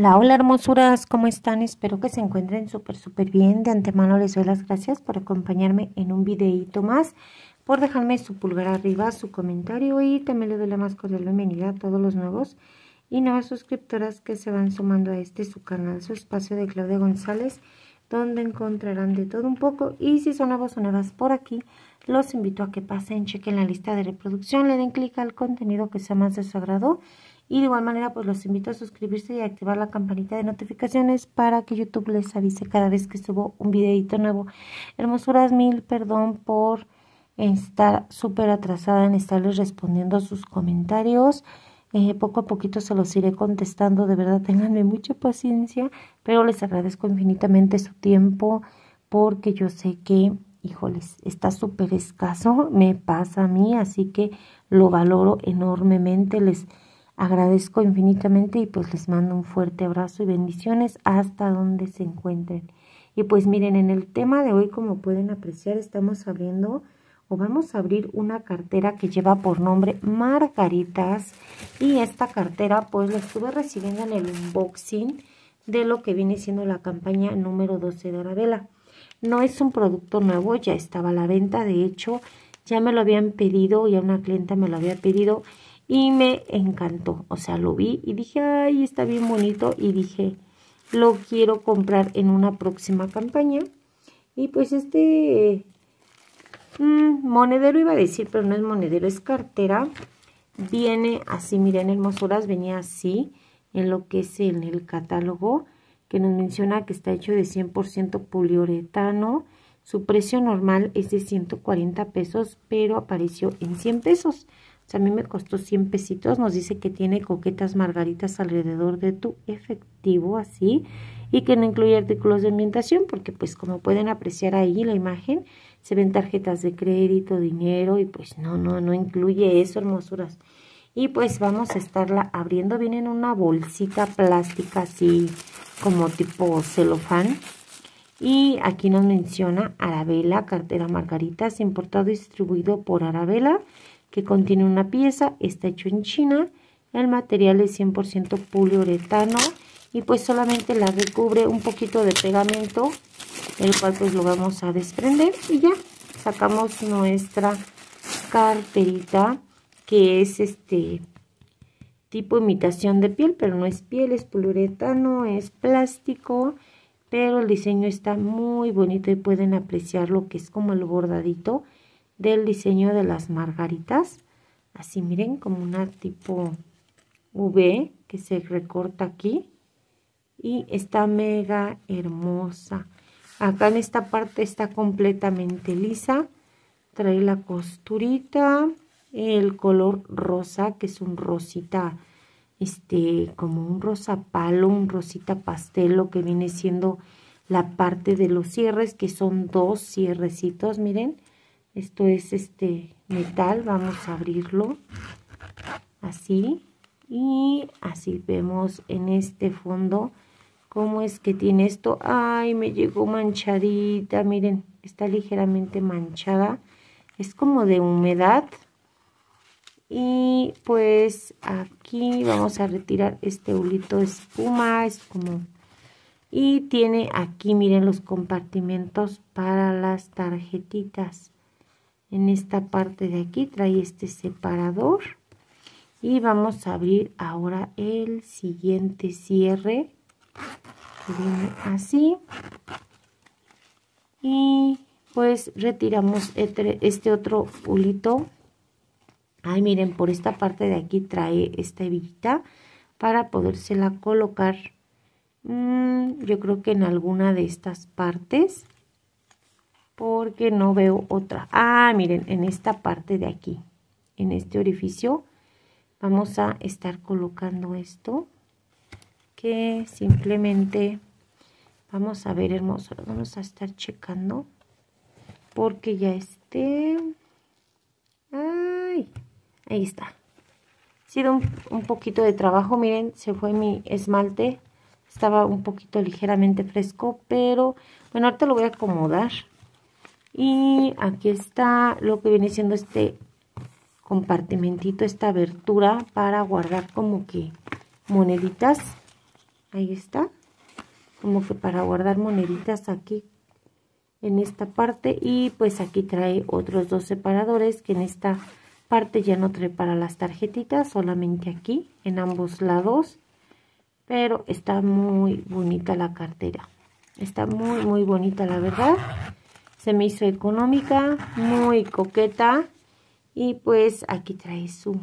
Hola, hola hermosuras, ¿cómo están? Espero que se encuentren súper, súper bien. De antemano les doy las gracias por acompañarme en un videito más, por dejarme su pulgar arriba, su comentario y también le doy la más cordial bienvenida a todos los nuevos y nuevas suscriptoras que se van sumando a este su canal, su espacio de Claudia González, donde encontrarán de todo un poco y si son nuevos o nuevas por aquí, los invito a que pasen, chequen la lista de reproducción, le den clic al contenido que sea más de su agrado y de igual manera, pues los invito a suscribirse y activar la campanita de notificaciones para que YouTube les avise cada vez que subo un videito nuevo. Hermosuras mil, perdón por estar súper atrasada en estarles respondiendo sus comentarios. Eh, poco a poquito se los iré contestando, de verdad tenganme mucha paciencia, pero les agradezco infinitamente su tiempo porque yo sé que, híjoles, está súper escaso, me pasa a mí, así que lo valoro enormemente, les Agradezco infinitamente y pues les mando un fuerte abrazo y bendiciones hasta donde se encuentren. Y pues miren, en el tema de hoy, como pueden apreciar, estamos abriendo o vamos a abrir una cartera que lleva por nombre Margaritas. Y esta cartera pues la estuve recibiendo en el unboxing de lo que viene siendo la campaña número 12 de Arabella. No es un producto nuevo, ya estaba a la venta, de hecho ya me lo habían pedido, ya una clienta me lo había pedido y me encantó. O sea, lo vi y dije, ay, está bien bonito y dije, lo quiero comprar en una próxima campaña. Y pues este mm, monedero iba a decir, pero no es monedero, es cartera. Viene así, miren, hermosuras, venía así en lo que es en el catálogo que nos menciona que está hecho de 100% poliuretano. Su precio normal es de 140 pesos, pero apareció en 100 pesos a mí me costó 100 pesitos. Nos dice que tiene coquetas margaritas alrededor de tu efectivo, así. Y que no incluye artículos de ambientación, porque pues como pueden apreciar ahí la imagen, se ven tarjetas de crédito, dinero, y pues no, no, no incluye eso, hermosuras. Y pues vamos a estarla abriendo. Viene en una bolsita plástica así como tipo celofán. Y aquí nos menciona Arabella, cartera Margaritas, importado y distribuido por Arabella que contiene una pieza, está hecho en China, el material es 100% poliuretano y pues solamente la recubre un poquito de pegamento, el cual pues lo vamos a desprender y ya sacamos nuestra carterita que es este tipo imitación de piel, pero no es piel, es poliuretano, es plástico, pero el diseño está muy bonito y pueden apreciar lo que es como el bordadito del diseño de las margaritas. Así miren, como una tipo V que se recorta aquí. Y está mega hermosa. Acá en esta parte está completamente lisa. Trae la costurita. El color rosa, que es un rosita, este, como un rosa palo, un rosita pastel, lo que viene siendo la parte de los cierres, que son dos cierrecitos, miren esto es este metal, vamos a abrirlo así y así vemos en este fondo cómo es que tiene esto. Ay, me llegó manchadita, miren, está ligeramente manchada. Es como de humedad. Y pues aquí vamos a retirar este hulito de espuma, es como... Y tiene aquí, miren, los compartimentos para las tarjetitas en esta parte de aquí trae este separador. Y vamos a abrir ahora el siguiente cierre así. Y pues retiramos este, este otro pulito ay miren por esta parte de aquí trae esta hebillita para podérsela colocar. Mm, yo creo que en alguna de estas partes porque no veo otra. Ah, miren, en esta parte de aquí, en este orificio, vamos a estar colocando esto, que simplemente vamos a ver hermoso, vamos a estar checando, porque ya esté, ay, ahí está. Ha sido un, un poquito de trabajo, miren, se fue mi esmalte, estaba un poquito ligeramente fresco, pero bueno, ahorita lo voy a acomodar y aquí está lo que viene siendo este compartimentito, esta abertura para guardar como que moneditas. ahí está. Como que para guardar moneditas aquí en esta parte. Y pues aquí trae otros dos separadores que en esta parte ya no trae para las tarjetitas solamente aquí en ambos lados. Pero está muy bonita la cartera. Está muy muy bonita la verdad se me hizo económica muy coqueta y pues aquí trae su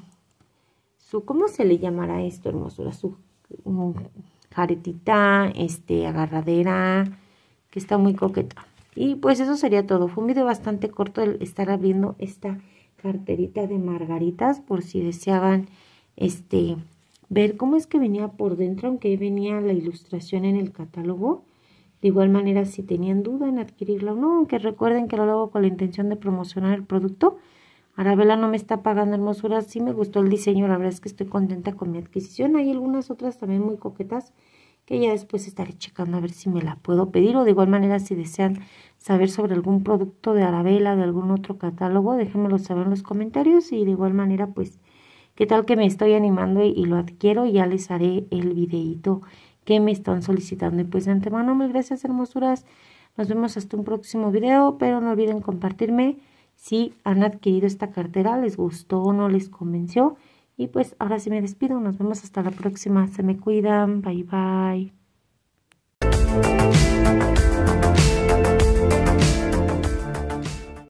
su cómo se le llamará esto hermosura su jaretita, este, agarradera, que está muy coqueta. Y pues eso sería todo. Fue un video bastante corto el estar abriendo esta carterita de margaritas por si deseaban este ver cómo es que venía por dentro, aunque venía la ilustración en el catálogo. De igual manera, si tenían duda en adquirirla o no, aunque recuerden que lo hago con la intención de promocionar el producto, Arabella no me está pagando hermosura, sí me gustó el diseño, la verdad es que estoy contenta con mi adquisición. Hay algunas otras también muy coquetas que ya después estaré checando a ver si me la puedo pedir o de igual manera si desean saber sobre algún producto de Arabella, de algún otro catálogo, déjenmelo saber en los comentarios y de igual manera pues qué tal que me estoy animando y, lo adquiero, ya les haré el videito que me están solicitando. Y pues de antemano mil gracias hermosuras, nos vemos hasta un próximo video, pero no olviden compartirme si han adquirido esta cartera, les gustó o no les convenció. Y pues ahora sí me despido, nos vemos hasta la próxima, se me cuidan, bye bye.